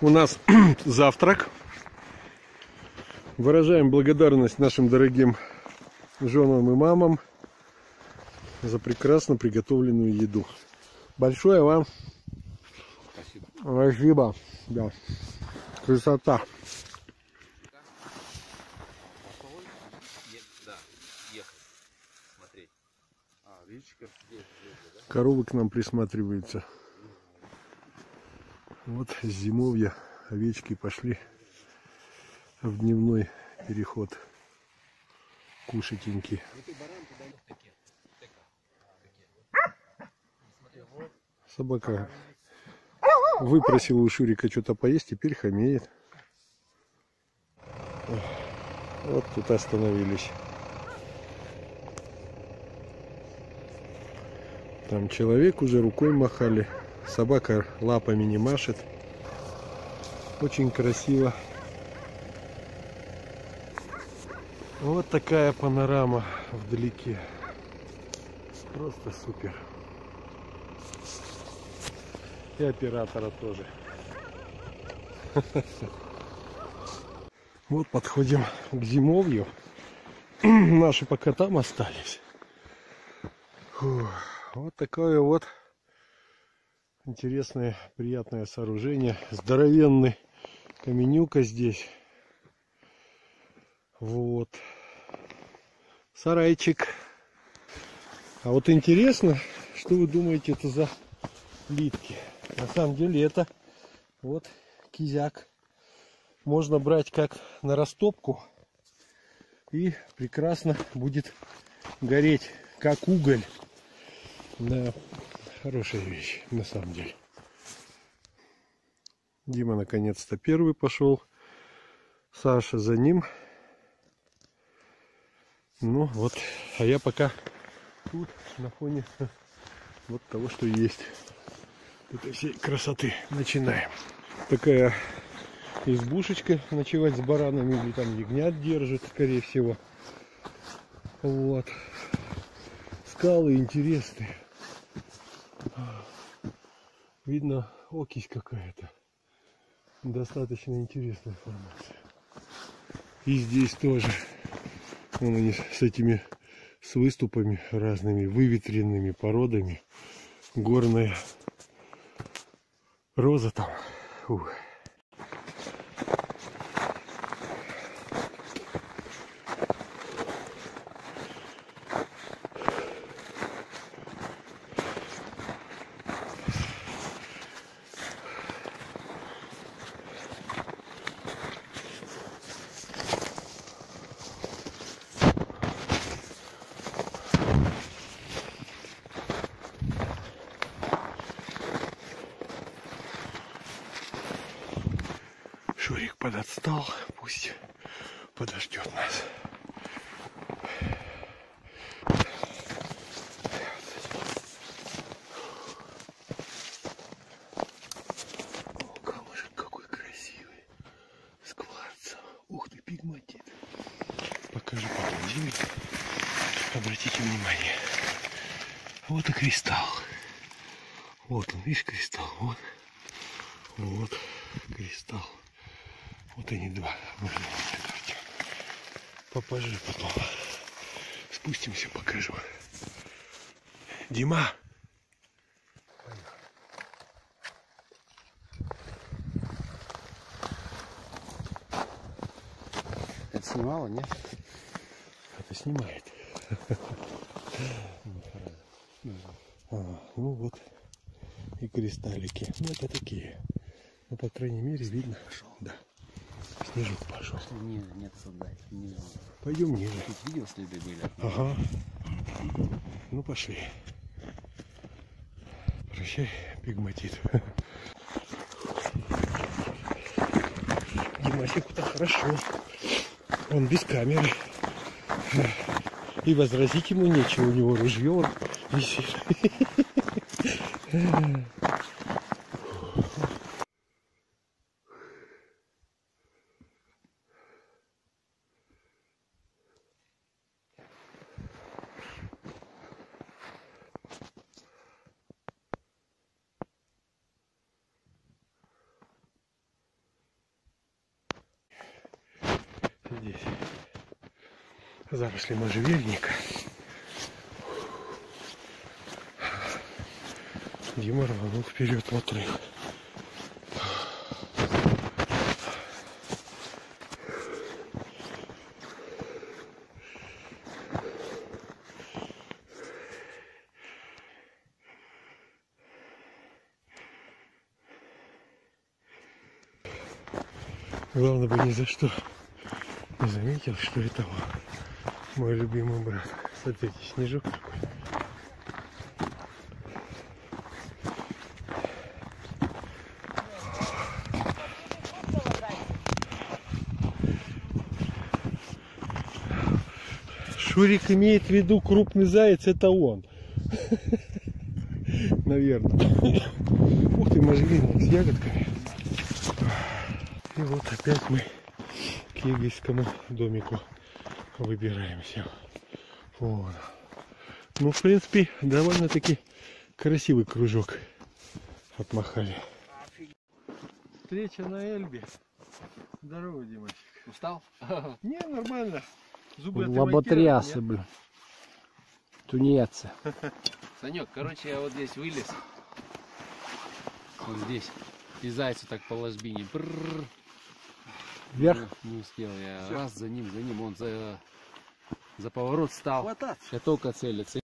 у нас завтрак. Выражаем благодарность нашим дорогим женам и мамам за прекрасно приготовленную еду. Большое вам Спасибо. спасибо. Да. Красота. Коровы к нам присматриваются. Вот зимовья овечки пошли в дневной переход. Кушатеньки. Собака выпросила у Шурика что-то поесть, теперь хамеет. Вот тут остановились. Там человек уже рукой махали. Собака лапами не машет. Очень красиво. Вот такая панорама вдалеке. Просто супер. И оператора тоже. Вот подходим к зимовью. Наши пока там остались. Фух. Вот такое вот интересное, приятное сооружение. Здоровенный каменюка здесь. Вот. Сарайчик. А вот интересно, что вы думаете, это за плитки? На самом деле это вот кизяк. Можно брать как на растопку и прекрасно будет гореть, как уголь. Хорошая вещь, на самом деле. Дима наконец-то первый пошел. Саша за ним. Ну вот, а я пока тут на фоне вот того, что есть. Этой всей красоты начинаем. Такая избушечка ночевать с баранами или там ягнят держит, скорее всего. Вот. Скалы интересные. Видно окись какая-то. Достаточно интересная формация. И здесь тоже. Вон они с этими с выступами разными, выветренными породами. Горная роза там. Ух. Шурик подотстал, пусть подождет нас. Покажу потом. Обратите внимание. Вот и кристалл. Вот он, видишь, кристалл. Вот. Вот кристалл. Вот они два. Попозже потом. Спустимся, покажу. Дима! Это снимало, нет? Это снимает. А, ну вот. И кристаллики. Ну это такие. Ну, по крайней мере, видно. Да. Снежок пошел. Ниже, нет. Ниже. Пойдем ниже. Тут видел следы были? Ага. Ну пошли. Прощай, пигматит. Димасику-то хорошо. Он без камеры. И возразить ему нечего, у него ружье висит. Здесь. Заросли можжевельника. Дима рванул вперед в отрыв. Главное бы ни за что заметил, что это. Мой любимый брат. Смотрите, снежок какой. Шурик имеет в виду крупный заяц, это он. Наверное. Ух ты, можжевельник с ягодками. И вот опять мы к егойскому домику выбираемся. Вон. Ну, в принципе, довольно-таки красивый кружок отмахали. Встреча на Эльбе. Здорово, Димасик. Устал? Не, нормально. Зубы Лоботрясы, блин. Тунеядцы. Санек, короче, я вот здесь вылез. Вот здесь. И зайцу так по ложбине. Брррр. Вверх. Ну, Не успел я. Раз за ним, за ним. Он за, за поворот стал. Хвататься. Я только целится.